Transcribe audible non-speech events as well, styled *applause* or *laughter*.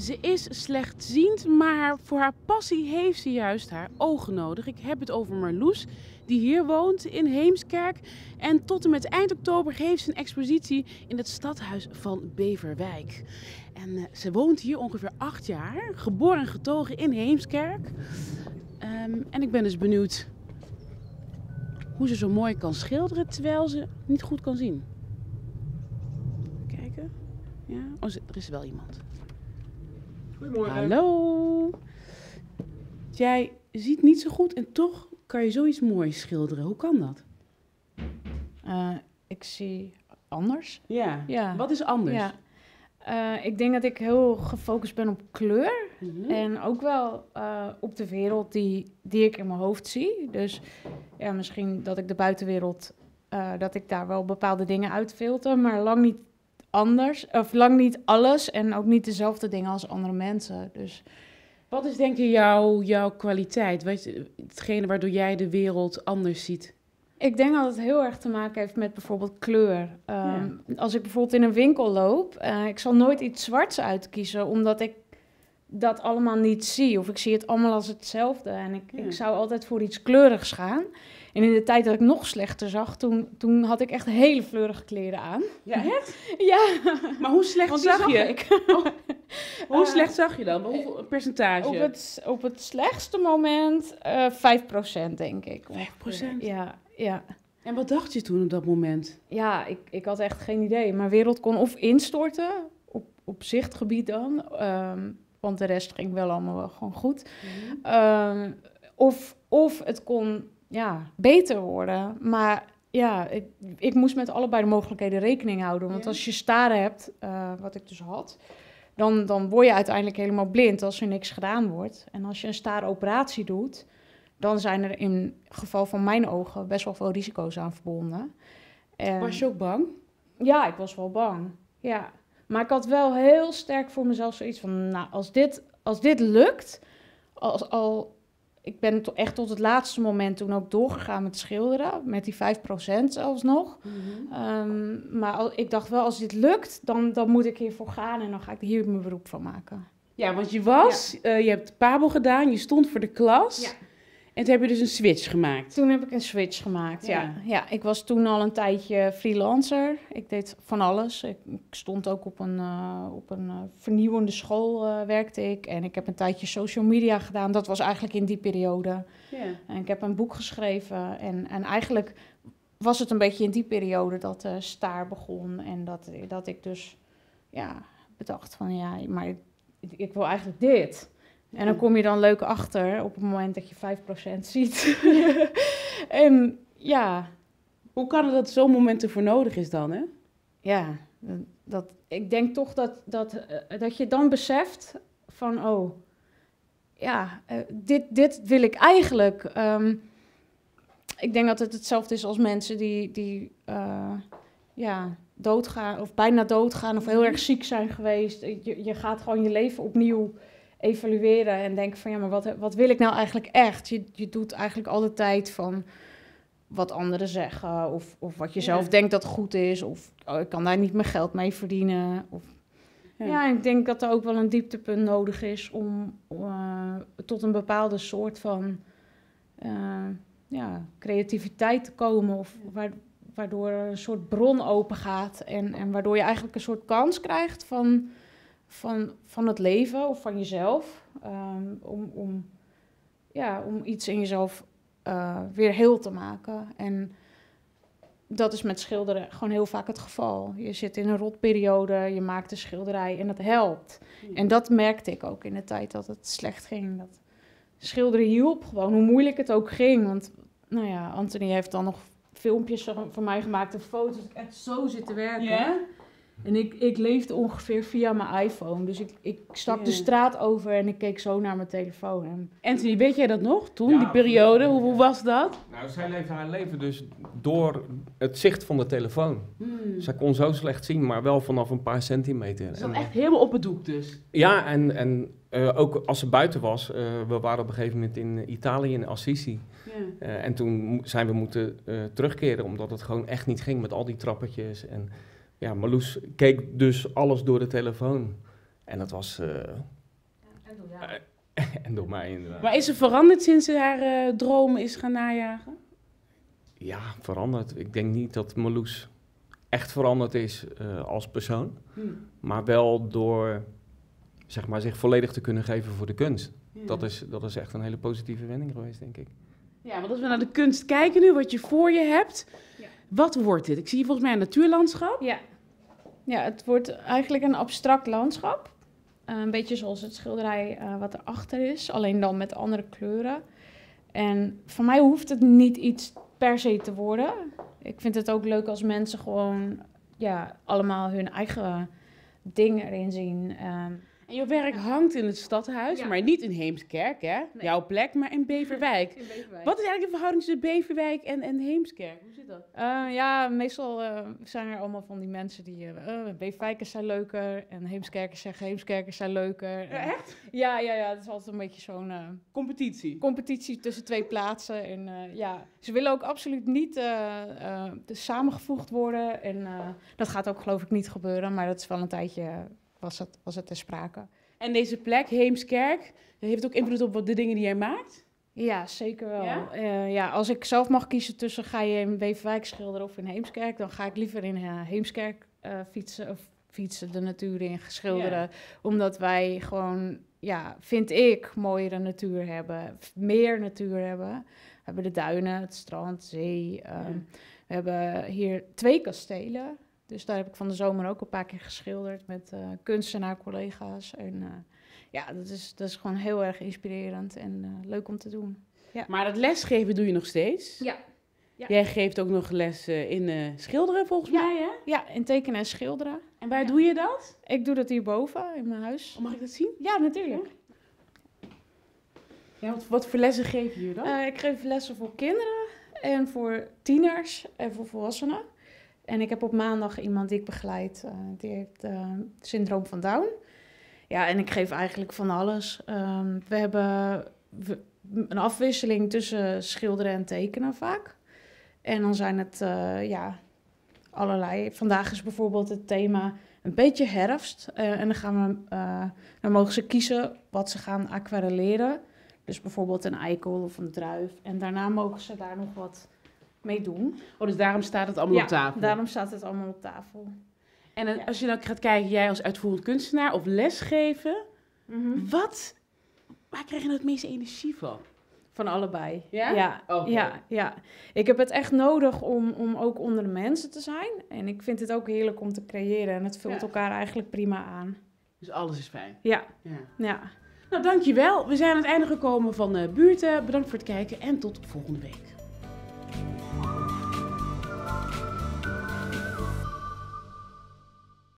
Ze is slechtziend, maar voor haar passie heeft ze juist haar ogen nodig. Ik heb het over Marloes, die hier woont in Heemskerk. En tot en met eind oktober heeft ze een expositie in het stadhuis van Beverwijk. En eh, ze woont hier ongeveer acht jaar, geboren en getogen in Heemskerk. Ehm, en ik ben dus benieuwd hoe ze zo mooi kan schilderen terwijl ze niet goed kan zien. Kijken. Ja, oh, er is wel iemand. Goedemorgen. Hallo. Jij ziet niet zo goed en toch kan je zoiets moois schilderen. Hoe kan dat? Eh, ik zie anders. Ja. Ja. Wat is anders? Ja. Eh, ik denk dat ik heel gefocust ben op kleur. Mhm. En ook wel eh, op de wereld die, die ik in mijn hoofd zie. Dus ja, misschien dat ik de buitenwereld, eh, dat ik daar wel bepaalde dingen uitfilter, maar lang niet anders. Of lang niet alles en ook niet dezelfde dingen als andere mensen. Dus Wat is denk je jouw, jouw kwaliteit? Wat, hetgene waardoor jij de wereld anders ziet? ik denk dat het heel erg te maken heeft met bijvoorbeeld kleur. Ehm, Als ik bijvoorbeeld in een winkel loop, eh, ik zal nooit iets zwarts uitkiezen, omdat ik dat allemaal niet zie. Of ik zie het allemaal als hetzelfde. En ik, Ja. ik zou altijd voor iets kleurigs gaan. En in de tijd dat ik nog slechter zag, toen, toen had ik echt hele fleurige kleren aan. Ja, echt? *laughs* Ja, Maar hoe slecht zag je? ik. *laughs* *laughs* Hoe Eh, slecht zag je dan? Hoeveel percentage? Op het, op het slechtste moment eh 5% denk ik. 5%? Ja, ja. En wat dacht je toen op dat moment? Ja, ik, ik had echt geen idee. Mijn wereld kon of instorten, op, op zichtgebied dan. ehm, want de rest ging wel allemaal wel gewoon goed. Ehm, of, of het kon ja, beter worden. Maar ja, ik, ik moest met allebei de mogelijkheden rekening houden. Want Ja. als je staren hebt, eh, wat ik dus had... Dan, dan word je uiteindelijk helemaal blind als er niks gedaan wordt. En als je een stare operatie doet... dan zijn er in geval van mijn ogen best wel veel risico's aan verbonden. En- Was je ook bang? ja, ik was wel bang. Ja. Maar ik had wel heel sterk voor mezelf zoiets van, nou, als dit, als dit lukt, als, al, ik ben echt tot het laatste moment toen ook doorgegaan met schilderen, met die 5% zelfs nog. Maar al, ik dacht wel, als dit lukt, dan, dan moet ik hiervoor gaan en dan ga ik hier mijn beroep van maken. Ja, want je was, eh, je hebt Pabo gedaan, je stond voor de klas. Ja. En toen heb je dus een switch gemaakt. Toen heb ik een switch gemaakt, ja. Ja. ja. ik was toen al een tijdje freelancer. Ik deed van alles. Ik, ik stond ook op een, eh, op een eh, vernieuwende school, eh, werkte ik. En ik heb een tijdje social media gedaan. Dat was eigenlijk in die periode. Ja. En ik heb een boek geschreven. En, en eigenlijk was het een beetje in die periode dat de staar begon. En dat, dat ik dus ja, bedacht van ja, maar ik, ik wil eigenlijk dit. En dan kom je dan leuk achter op het moment dat je 5% ziet. *laughs* en ja, Hoe kan het dat zo'n moment ervoor nodig is dan, hè? ja dat, ik denk toch dat, dat, eh, dat je dan beseft van, oh, ja, eh, dit, dit wil ik eigenlijk. Ehm, ik denk dat het hetzelfde is als mensen die, die eh, ja, doodgaan of bijna doodgaan of heel erg ziek zijn geweest. Je, je gaat gewoon je leven opnieuw evalueren en denken van, ja, maar wat, wat wil ik nou eigenlijk echt? Je, je doet eigenlijk al de tijd van wat anderen zeggen of, of wat je Ja. zelf denkt dat goed is of oh, ik kan daar niet mijn geld mee verdienen of ja. ik denk dat er ook wel een dieptepunt nodig is om eh, tot een bepaalde soort van eh, ja, creativiteit te komen. Of waar- waardoor er een soort bron open gaat. En, en waardoor je eigenlijk een soort kans krijgt van, van, van het leven of van jezelf. ehm, om, om, ja, om iets in jezelf eh, weer heel te maken. En dat is met schilderen gewoon heel vaak het geval. Je zit in een rotperiode, je maakt een schilderij en dat helpt. En dat merkte ik ook in de tijd dat het slecht ging. Dat schilderen hielp gewoon, hoe moeilijk het ook ging. Want, nou ja, Anthony heeft dan nog filmpjes van voor mij gemaakt en foto's. dat Ik echt zo zit te werken. En ik, ik leefde ongeveer via mijn iPhone. Dus ik, ik stak de straat over en ik keek zo naar mijn telefoon. En Anthony, weet jij dat nog toen, Ja, die periode? Hoe, hoe was dat? Nou, zij leefde haar leven dus door het zicht van de telefoon. Hmm. Zij kon zo slecht zien, maar wel vanaf een paar centimeter. Ze zat echt helemaal op het doek dus. Ja, en, en eh, ook als ze buiten was, eh, we waren op een gegeven moment in Italië, in Assisi. Ja. Eh, en toen zijn we moeten eh, terugkeren, omdat het gewoon echt niet ging met al die trappetjes. En ja, Marloes keek dus alles door de telefoon. En dat was... eh, en door *laughs* mij inderdaad. Maar is ze veranderd sinds ze haar eh, dromen is gaan najagen? Ja, veranderd. Ik denk niet dat Marloes echt veranderd is eh, als persoon. Maar wel door zeg maar, zich volledig te kunnen geven voor de kunst. Dat, is, dat is echt een hele positieve wending geweest, denk ik. Ja, want als we naar de kunst kijken nu, wat je voor je hebt. Wat wordt dit? Ik zie volgens mij een natuurlandschap. Ja. ja, het wordt eigenlijk een abstract landschap. Eh, een beetje zoals het schilderij eh, wat erachter is, alleen dan met andere kleuren. En voor mij hoeft het niet iets per se te worden. Ik vind het ook leuk als mensen gewoon ja, allemaal hun eigen ding erin zien. Ehm, En jouw werk hangt in het stadhuis, Ja. maar niet in Heemskerk, hè? Nee. Jouw plek, maar *laughs* in Beverwijk. Wat is eigenlijk de verhouding tussen Beverwijk en, en Heemskerk? Hoe zit dat? Eh, ja, meestal eh, zijn er allemaal van die mensen die... eh uh, Beefwijkers zijn leuker en Heemskerkers zeggen Heemskerkers zijn leuker. Ja, En- echt? Ja, ja, ja, het is altijd een beetje zo'n Competitie. competitie tussen twee plaatsen. En eh, ja, ze willen ook absoluut niet eh, eh, dus samengevoegd worden. En eh, dat gaat ook geloof ik niet gebeuren, maar dat is wel een tijdje... eh, was het, was het ter sprake. En deze plek, Heemskerk, heeft ook invloed op wat de dingen die jij maakt? Ja, zeker wel. Ja? Ja? ja, als ik zelf mag kiezen tussen ga je in Beverwijk schilderen of in Heemskerk, dan ga ik liever in eh, Heemskerk eh, fietsen of fietsen de natuur in schilderen. Omdat wij gewoon, ja, vind ik, mooiere natuur hebben, meer natuur hebben. We hebben de duinen, het strand, zee. ehm, We hebben hier twee kastelen. Dus daar heb ik van de zomer ook een paar keer geschilderd met eh kunstenaar-collega's. En eh, ja, dat is, dat is gewoon heel erg inspirerend en eh, leuk om te doen. Maar dat lesgeven doe je nog steeds? Ja. Ja. Jij geeft ook nog les in schilderen, volgens Ja. mij, hè? Ja, in tekenen en schilderen. En waar Ja. doe je dat? Ik doe dat hierboven in mijn huis. Mag ik dat zien? Ja, natuurlijk. Ja, wat, wat voor lessen geef je dan? Ik geef lessen voor kinderen en voor tieners en voor volwassenen. En ik heb op maandag iemand die ik begeleid, eh, die heeft eh, syndroom van Down. Ja, en ik geef eigenlijk van alles. Ehm, we hebben een afwisseling tussen schilderen en tekenen vaak. En dan zijn het, eh, ja, allerlei. Vandaag is bijvoorbeeld het thema een beetje herfst. En dan gaan we, dan mogen ze kiezen wat ze gaan aquarelleren. Dus bijvoorbeeld een eikel of een druif. En daarna mogen ze daar nog wat mee doen. oh, dus daarom staat het allemaal ja, op tafel. daarom staat het allemaal op tafel. En dan, Ja. als je dan gaat kijken, jij als uitvoerend kunstenaar of lesgeven, wat, waar krijg je nou het meeste energie van? Van allebei. Ja? Ja, ja, ja. Ik heb het echt nodig om, om ook onder de mensen te zijn. En ik vind het ook heerlijk om te creëren. En het vult elkaar eigenlijk prima aan. Dus alles is fijn. Ja, Ja. ja. Nou, dankjewel. We zijn aan het einde gekomen van eh Buurten. Bedankt voor het kijken en tot volgende week.